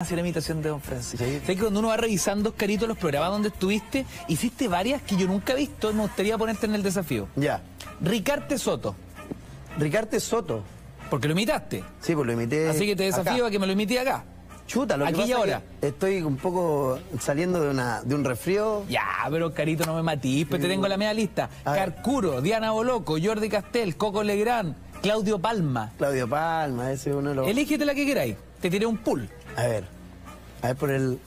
hacer la imitación de Don Francisco. Sé que cuando uno va revisando, Oscarito, los programas donde estuviste, hiciste varias que yo nunca he visto y me gustaría ponerte en el desafío. Ya. Ricarte Soto, Ricarte Soto. porque lo imitaste. Sí, pues lo imité. Así que te desafío acá. a que me lo imité acá. Chuta, lo que Aquí y pasa es ahora. que Estoy un poco saliendo de, una, de un resfrío. Ya, pero Oscarito, no me matís, pero te tengo la media lista. Carcuro, Diana Boloco, Jordi Castel, Coco Legrand, Claudio Palma. Claudio Palma, ese es uno de los. Elígete la que queráis. Te tiré un pool. A ver. A ver por el.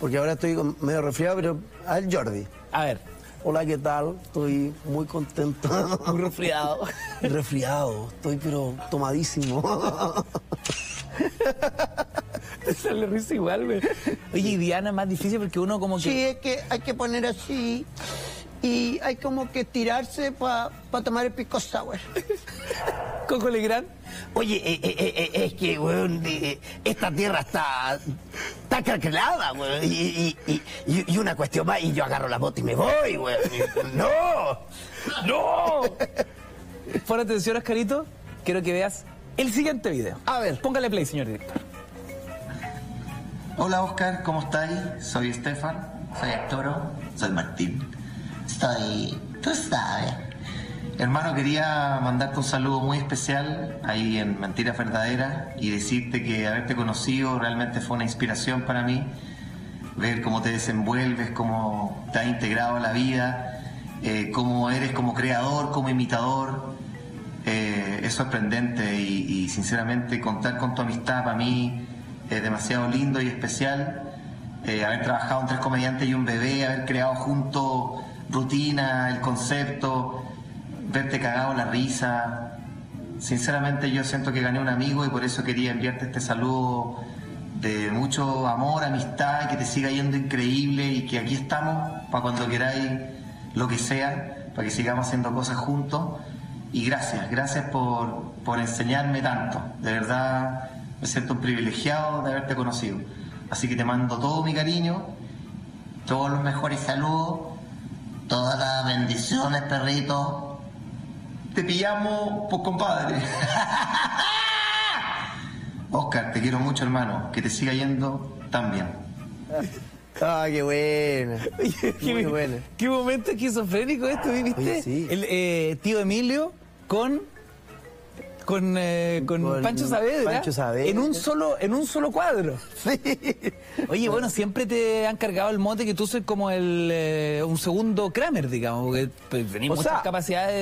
Porque ahora estoy medio resfriado, pero. A ver, Jordi. A ver, Hola, ¿qué tal? Estoy muy contento. muy resfriado. resfriado. Estoy, pero tomadísimo. Te sale risa igual, güey. Oye, y Diana es más difícil porque uno como que... Sí, es que hay que poner así. Y hay como que tirarse para tomar el pico sour. Coco Legrand. Oye, eh, eh, eh, es que, weón, eh, esta tierra está. está craquelada, weón. Y, y, y- una cuestión más, y yo agarro la moto y me voy, weón. ¡No! ¡No! Pon atención, Oscarito. Quiero que veas el siguiente video. A ver. Póngale play, señor director. Hola Oscar, ¿cómo estáis? Soy Estefan, soy actor, soy Martín. Tú sabes. Hermano, quería mandarte un saludo muy especial ahí en Mentiras Verdaderas y decirte que haberte conocido realmente fue una inspiración para mí. Ver cómo te desenvuelves, cómo te has integrado a la vida, eh, cómo eres como creador, como imitador. Eh, es sorprendente y, y sinceramente contar con tu amistad para mí es demasiado lindo y especial. Eh, haber trabajado en tres comediantes y un bebé, haber creado juntos rutina, el concepto, verte cagado la risa. Sinceramente yo siento que gané un amigo y por eso quería enviarte este saludo de mucho amor, amistad, que te siga yendo increíble y que aquí estamos para cuando queráis lo que sea, para que sigamos haciendo cosas juntos. Y gracias, gracias por, por enseñarme tanto. De verdad me siento un privilegiado de haberte conocido. Así que te mando todo mi cariño, todos los mejores saludos, todas las bendiciones, perrito. Te pillamos, pues compadre. Oscar, te quiero mucho, hermano. Que te siga yendo tan bien. Ah, qué buena. Muy buena. ¿Qué momento esquizofrénico esto, ¿viste? Oye, sí. El eh, tío Emilio con con, eh, con Con Pancho Saavedra, Pancho Saavedra. en un solo en un solo cuadro. Oye, bueno, siempre te han cargado el mote que tú soy como el eh, un segundo Kramer, digamos, porque pues, tenés O muchas sea- capacidades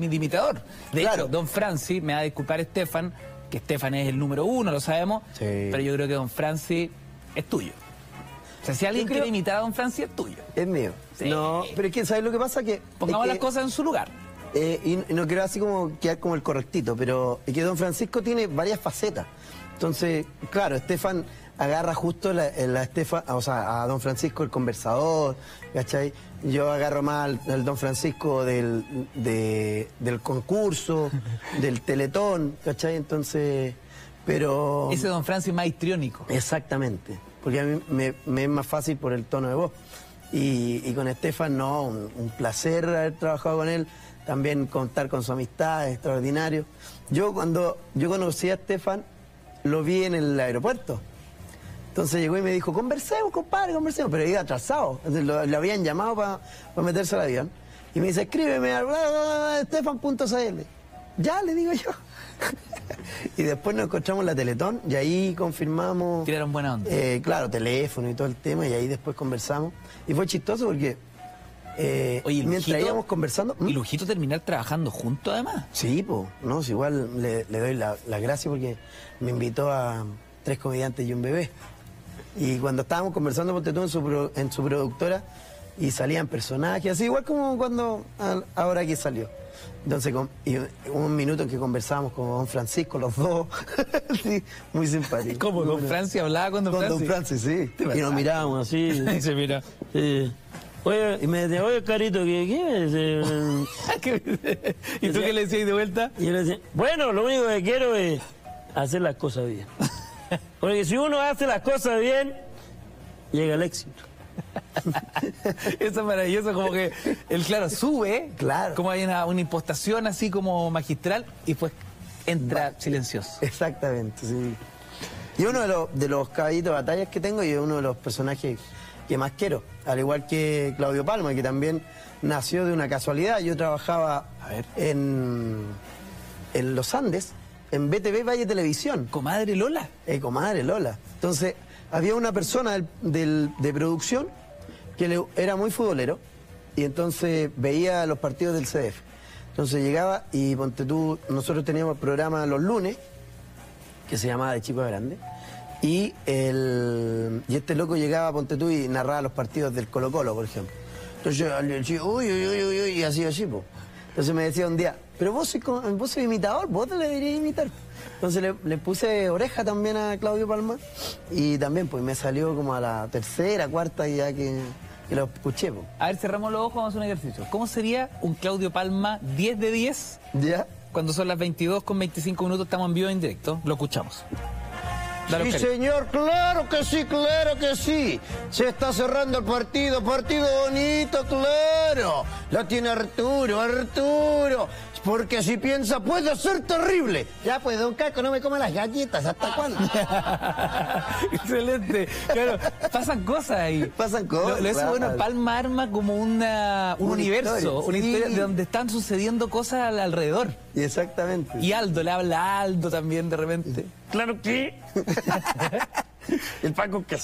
de, de imitador. De Claro. hecho, Don Francis, me va a disculpar Estefan, que Estefan es el número uno, lo sabemos, Sí. pero yo creo que Don Francis es tuyo. O sea, si alguien creo- quiere imitar a Don Francis, es tuyo. Es mío. Sí. No, pero es que, ¿sabes lo que pasa? Que, Pongamos es que- las cosas en su lugar. Eh, y no quiero así como quedar como el correctito, pero que don Francisco tiene varias facetas. Entonces, claro, Estefan agarra justo la, la Estefan, o sea, a don Francisco el conversador, ¿cachai? Yo agarro más al, al don Francisco del, de- del concurso, del teletón, ¿cachai? Entonces, pero... Ese Don Francis más histriónico. Exactamente, porque a mí me, me es más fácil por el tono de voz. Y, y con Estefan, no, un, un placer haber trabajado con él, también contar con su amistad, es extraordinario. Yo cuando yo conocí a Estefan, lo vi en el aeropuerto. Entonces llegó y me dijo, conversemos, compadre, conversemos, pero iba atrasado. Lo, lo habían llamado para meterse al avión. Y me dice, escríbeme a estefan.cl. Ya, le digo yo. y después nos encontramos en la Teletón y ahí confirmamos. Tiraron buena onda. Eh, claro, teléfono y todo el tema, y ahí después conversamos. Y fue chistoso porque eh, Oye, y mientras íbamos conversando. Y ¿Mm? Lujito terminar trabajando juntos además. Sí, pues, no, si igual le, le doy la- las gracias porque me invitó a tres comediantes y un bebé. Y cuando estábamos conversando, ponte tú en su, pro- en su productora, y salían personajes, así igual como cuando ahora que salió. Entonces, con- y un minuto en que conversábamos con don Francisco, los dos, Sí, muy simpático. ¿Cómo? Muy ¿Don bueno. Francis hablaba con Don Con Francis? don Francis, sí. Y nos mirábamos así. Dice, mira. Sí. Oye, y me decía, oye, Carito, ¿qué, qué es? ¿Y tú qué le decías de vuelta? Y yo le decía, bueno, lo único que quiero es hacer las cosas bien. Porque si uno hace las cosas bien, llega el éxito. Eso es maravilloso, como que él, claro, sube, Claro. como hay una, una impostación así como magistral, y pues entra silencioso. Exactamente, sí. Y uno de los, de los caballitos de batallas que tengo y es uno de los personajes que más quiero. Al igual que Claudio Palma, que también nació de una casualidad. Yo trabajaba en, en los Andes, en BTV Valle Televisión. Comadre Lola. Eh, comadre Lola. Entonces, había una persona del- del- de producción que le- era muy futbolero y entonces veía los partidos del CDF. Entonces llegaba y ponte tú, nosotros teníamos programa los lunes, que se llamaba De Chico a Grande, y, el, y este loco llegaba, ponte tú, y narraba los partidos del Colo Colo, por ejemplo. Entonces yo le decía, uy, uy, uy, uy, uy, y así, así, po. Entonces me decía un día, pero vos sois, vos sois imitador, vos te le deberías imitar. Entonces le, le puse oreja también a Claudio Palma y también pues me salió como a la tercera, cuarta ya que, que lo escuché. po. A ver, cerramos los ojos, vamos a hacer un ejercicio. ¿Cómo sería un Claudio Palma 10 de 10 ¿Ya? cuando son las 22 con 25 minutos? Estamos en vivo en directo. Lo escuchamos. Dale, Sí, Oscar. señor, claro que sí, claro que sí. Se está cerrando el partido, partido bonito, claro. La tiene Arturo, Arturo. Porque si piensa puede ser terrible. Ya pues, don Caco, no me coma las galletas, ¿hasta cuándo? Excelente. Claro, pasan cosas ahí. Pasan cosas, Lo, claro. bueno, Palma arma como una, un Una universo, historia, una sí. historia de donde están sucediendo cosas al- alrededor. Y exactamente. Y Aldo, le habla a Aldo también de repente. Claro que. El Paco que